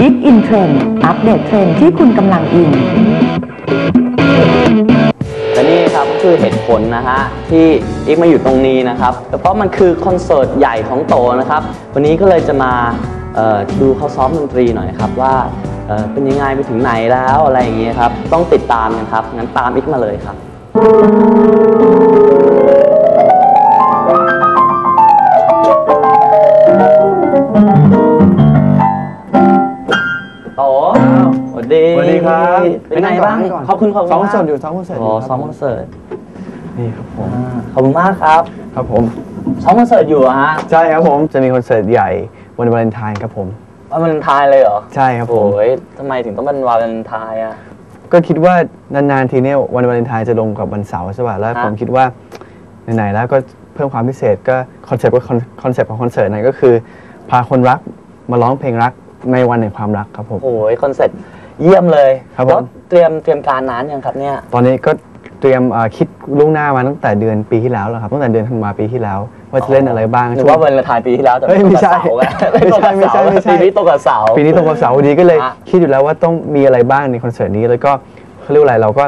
Geek in Trend อัปเดตเทรนด์ที่คุณกำลังอิน และนี่ครับคือเหตุผลนะฮะที่อีกมาอยู่ตรงนี้นะครับเพราะมันคือคอนเสิร์ตใหญ่ของโตนะครับ วันนี้ก็เลยจะมาเอ่อดูเขาซ้อมดนตรีหน่อยครับว่าเอ่อเป็นยังไงไปถึงไหนแล้วอะไรอย่างเงี้ยครับ ต้องติดตามกันครับ งั้นตามอีกมาเลยครับโต ครับเป็นไงบ้างไปนั่งก่อนขอบคุณขอบคุณซ้อมคอนเสิร์ตอยู่ซ้อมคอนเสิร์ตอ๋ยู่อ๋อครับซ้อมคอนเสิร์ตนี่ครับผมอ่าขอบคุณมากครับครับผมซ้อมคอนเสิร์ตอยู่เหรอฮะใช่ครับผมจะมีคอนเสิร์ตใหญ่วันวาเลนไทน์ครับผม วันวาเลนไทน์เลยเหรอใช่ครับผม โอ้ยทำไมถึงต้องเป็นวาเลนไทน์อะก็คิดว่านานๆทีเนี่ยวันวาเลนไทน์จะลงกับวันเสาร์ใช่ป่ะแล้วฮะ ผมคิดว่าไหนๆแล้วก็เพิ่มความพิเศษก็ concept ก็ concept ของคอนเสิร์ตนั้นก็คือ พาคนรักมาร้องเพลงรักในวันแห่งความรักครับผม โอ้ยคอนเสิร์ต เยี่ยมเลยครับผม แล้วเตรียมเตรียมการนานยังครับเนี่ย ตอนนี้ก็เตรียมเอ่อคิดล่วงหน้ามาตั้งแต่เดือนปีที่แล้วแล้วครับตั้งแต่เดือนธันวาปีที่แล้ว ว่าจะเล่นอะไรบ้างหรือว่าวันวาเลนไทน์ปีที่แล้วแต่เฮ้ยไม่ใช่ตรงกับเสาร์ไงไม่ใช่ไม่ใช่ ปีนี้ตรงกับเสาร์ปีนี้ตรงกับเสาร์พอดีก็เลยฮะคิดอยู่แล้วว่าต้องมีอะไรบ้างในคอนเสิร์ตนี้แล้วก็เขาเรียกว่าอะไรเราก็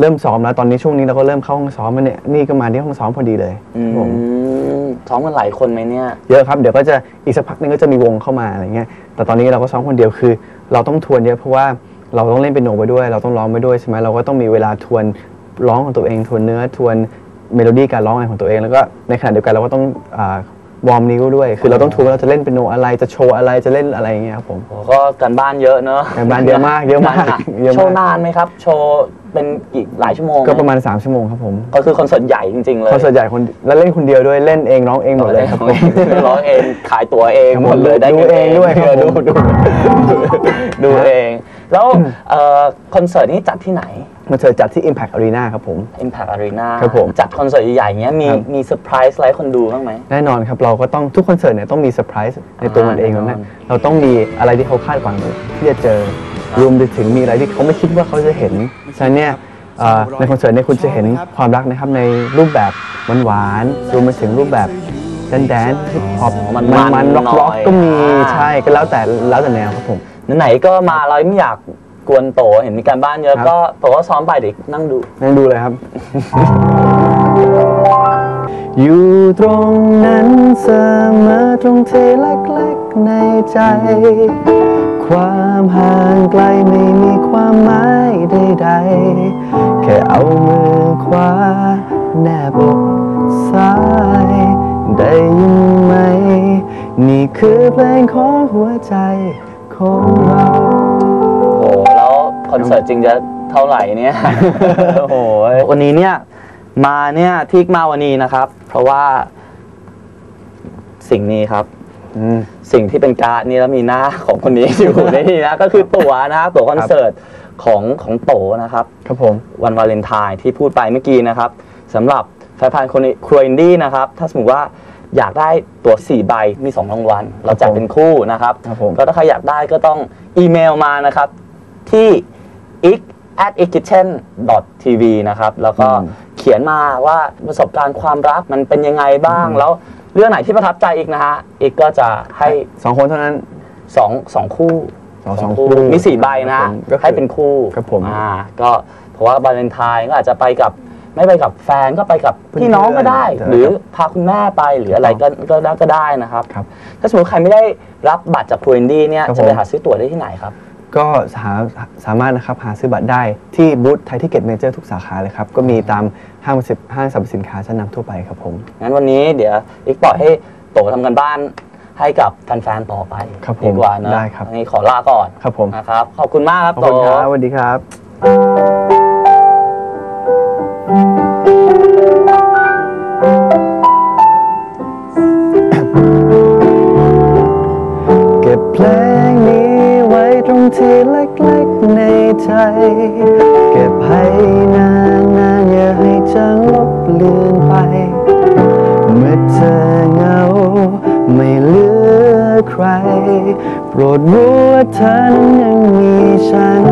เริ่มซ้อมแล้วตอนนี้ช่วงนี้เราก็เริ่มเข้าห้องซ้อมมาเนี่ยนี่ก็มาที่ห้องซ้อมพอดีเลยอืมครับผมซ้อมกันหลายคนไหมเนี่ย เยอะครับเดี๋ยวก็จะอีกสักพักหนึงก็จะมีวงเข้ามาอะไรเงี้ยแต่ตอนนี้เราก็ซ้อมคนเดียวคือ เราต้องทวนเยอะเพราะว่า เราต้องเล่นเปียโนไปด้วย เราต้องร้องไปด้วยใช่ไหมเราก็ต้องมีเวลาทวนร้องของตัวเองทวนเนื้อทวนเมโลดี้การร้องอะไรของตัวเอง แล้วก็ในขณะเดียวกันเราก็ต้องอ่า warm นิ้วด้วย คือเราต้องทวนว่าเราจะเล่นเปียโนอะไรจะโชว์อะไรจะเล่นอะไรอย่างเงี้ยครับผมโอ้ก็การบ้านเยอะเนอะการบ้านเยอะมากเยอะมากนนเยอะมากโชว์นานไหมครับ โชว์เป็นกี่หลายชั่วโมงไหมก็ประมาณ 3 ชั่วโมงครับผมก็คือคอนเสิร์ตใหญ่จริงๆเลยคอนเสิร์ตใหญ่คนแล้วเล่นคนเดียวด้วยเล่นเองร้องเองหมดเลยครับผมร้องเองขายตั๋วเองครับหมดเลยได้ดูงินเองด้วยครับดูผมดูดูเอง แล้วเอ่อคอนเสิร์ตนี้จัดที่ไหนคอนเสิร์ตจัดที่ Impact Arena ครับผม Impact Arena ครับผมจัดคอนเสิร์ตใหญ่ๆอย่างเงี้ยมีครับมีเซอร์ไพรส์อะไรให้คนดูบ้างไหมแน่นอนครับเราก็ต้องทุกคอนเสิร์ตเนี่ยต้องมีเซอร์ไพรส์ในตัวมันเองอ่าแล้วแน่นะนอนเราต้องมีอะไรที่เขาคาดหวังที่จะเจอรวมไปถึงมีอะไรที่เขาไม่คิดว่าเขาจะเห็นฉะนั้นเนี่ยเอ่อในคอนเสิร์ตเนี่ยคุณจะเห็นความรักนะครับในรูปแบบหวานๆรวมไปถึงรูปแบบ dance dance hip hop มันมันๆร็อกหน่ออกยก็มีอ่าใช่ก็แล้วแต่แล้วแต่แนวครับผม ไหนๆก็มาเราไม่อยากกวนโตเห็นมีการบ้านเยอะครับ ก็โตก็ซ้อมไปเดี๋ยวนั่งดู นั่งดูเลยครับ อยู่ตรงนั้นเสมอตรงที่เล็กๆในใจ ความห่างไกลไม่มีความหมายใดๆ แค่เอามือขวาแนบอกซ้าย ได้ยินไหม นี่คือเพลงของหัวใจ ของเราโอ้โหแล้วคอนเสิร์ตจริงจะเท่าไหร่เนี่ย โอ้โหวันนี้เนี่ยมาเนี่ยที่มาวันนี้นะครับ เพราะว่า สิ่งนี้ครับอืมสิ่งที่เป็นการ์ดนี่แล้วมีหน้าของคนนี้อยู่ในนี้นะก็คือตั๋วนะครับตั๋วคอนเสิร์ตของของโตนะครับ ครับผมวันวาเลนไทน์ที่พูดไปเมื่อกี้นะครับสำหรับแฟนๆคนครัวอินดี้นะครับ ถ้าสมมติว่า อยากได้ตั๋ว4ใบมี2รางวัลเราจัดเป็นคู่นะครับครับผมก็ถ้าใครอยากได้ก็ต้องอีเมลมานะครับที่ ik at ikitchen tv นะครับ แล้วก็เขียนมาว่าประสบการณ์ความรักมันเป็นยังไงบ้าง แล้วเรื่องไหนที่ประทับใจอีกนะฮะอีกก็จะให้ สองคนเท่านั้น สองสองคู่สองสองคู่มีสี่ใบนะ ครับผมก็คือให้เป็นคู่ครับผม อ่าก็เพราะว่าวาเลนไทน์ก็อาจจะไปกับ ไม่ไปกับแฟนก็ไปกับพี่น้องก็ได้เพื่อนๆหรือพาคุณแม่ไปหรืออะไรก็ก็ได้ก็ได้นะครับ ครับ ถ้าสมมติใครไม่ได้รับบัตรจากครัวอินดี้เนี่ยครับจะไปผม หาซื้อตั๋วได้ที่ไหนครับ ก็หาสามารถนะครับหาซื้อบัตรได้ที่บูธ Thai Ticket Major ทุกสาขาเลยครับ ก็มีตามห้างสรรพห้างสรรพสินค้าชั้นนำทั่วไปครับผม งั้นวันนี้เดี๋ยวอีกปล่อยให้โตทำการบ้านให้กับแฟนๆต่อไปครับผมดีกว่าเนอะได้ครับวันนี้ขอลาก่อนครับผม นะครับ ขอบคุณมากครับขอบคุณครับโตสวัสดีครับ เก็บให้นานๆอย่าให้จางลบเลือนไป เมื่อเธอเหงาไม่เหลือใคร โปรดรู้ว่าเธอนั้นยังมีฉัน